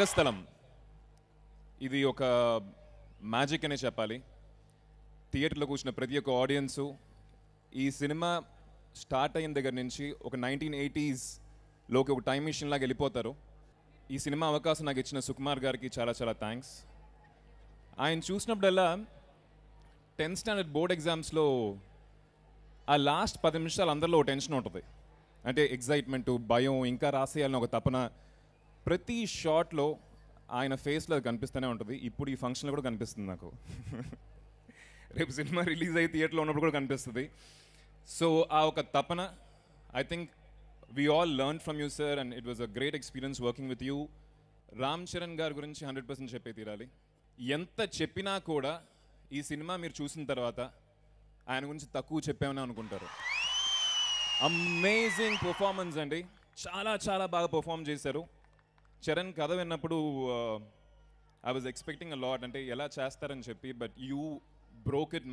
రంగస్థలం. ఇది ఒక మ్యాజిక్ అనే చెప్పాలి. థియేటర్లో కూర్చున్న ప్రతి ఒక్క ఆడియన్సు ఈ సినిమా స్టార్ట్ అయిన దగ్గర నుంచి ఒక నైన్టీన్ ఎయిటీస్లోకి ఒక టైం మిషన్ లాగా వెళ్ళిపోతారు. ఈ సినిమా అవకాశం నాకు ఇచ్చిన సుకుమార్ గారికి చాలా చాలా థ్యాంక్స్. ఆయన చూసినప్పుడల్లా టెన్త్ స్టాండర్డ్ బోర్డ్ ఎగ్జామ్స్లో ఆ లాస్ట్ పది నిమిషాలు అందరిలో ఒక టెన్షన్ ఉంటుంది. అంటే ఎగ్జైట్మెంటు భయం ఇంకా రాసేయాలని ఒక తపన ప్రతి షాట్లో ఆయన ఫేస్లో అది కనిపిస్తూనే ఉంటుంది. ఇప్పుడు ఈ ఫంక్షన్లో కూడా కనిపిస్తుంది నాకు. రేపు సినిమా రిలీజ్ అయ్యి థియేటర్లో ఉన్నప్పుడు కూడా కనిపిస్తుంది. సో ఆ ఒక తపన I think we all learn from you sir and it was a great experience working with you Ram Charan గారి గురించి హండ్రెడ్ పర్సెంట్ చెప్పే తీరాలి. ఎంత చెప్పినా కూడా ఈ సినిమా మీరు చూసిన తర్వాత ఆయన గురించి తక్కువ చెప్పామని అనుకుంటారు. అమేజింగ్ పర్ఫార్మెన్స్ అండి. చాలా చాలా బాగా పర్ఫామ్ చేశారు. చరణ్ కథ విన్నప్పుడు I was expecting a lot అంటే ఎలా చేస్తారని చెప్పి బట్ యూ బ్రోక్ ఇట్